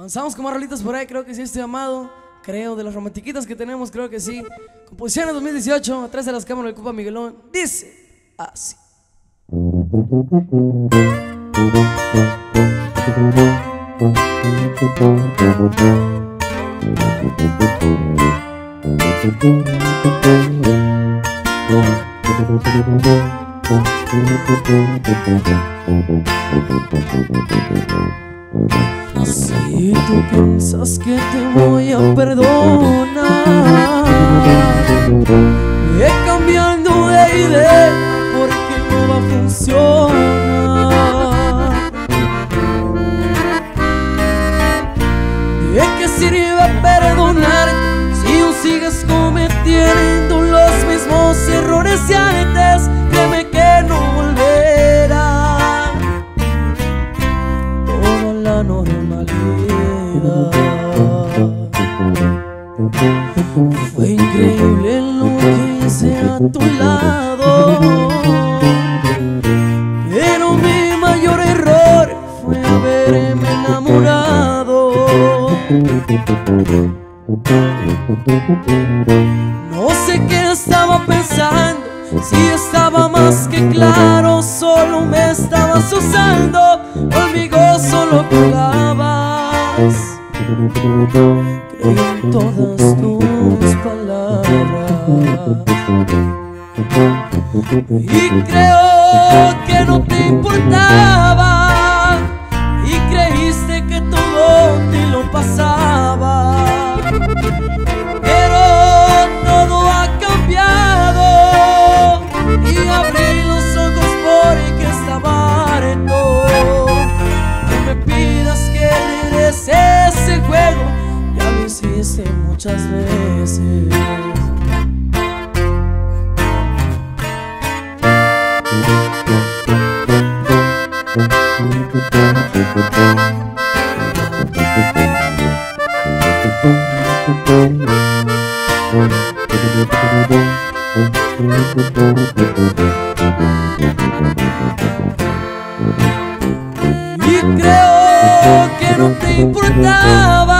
Avanzamos con más rolitas por ahí, creo que sí estoy amado. Creo, de las romantiquitas que tenemos, creo que sí. Composiciones 2018, atrás de las cámaras de Copa Miguelón. Dice así. Si tú piensas que te voy a perdonar, he cambiando de idea porque no va a funcionar. Fue increíble lo que hice a tu lado. Pero mi mayor error fue haberme enamorado. No sé qué estaba pensando, si estaba más que claro, solo me estabas usando, conmigo solo jugabas. En todas tus palabras. Y creo que no te importaba Hiciste muchas veces. Y creo que no te importaba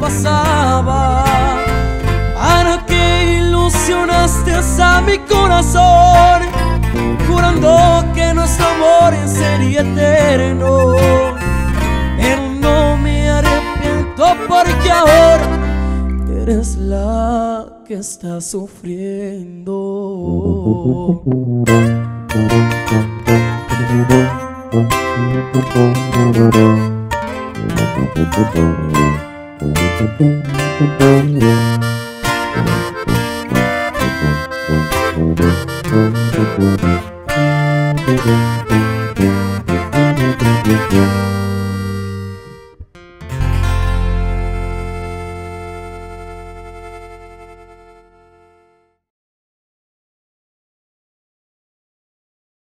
pasaba ¿Para qué ilusionaste a mi corazón? Jurando que nuestro amor sería eterno Pero no me arrepiento porque ahora Eres la que está sufriendo.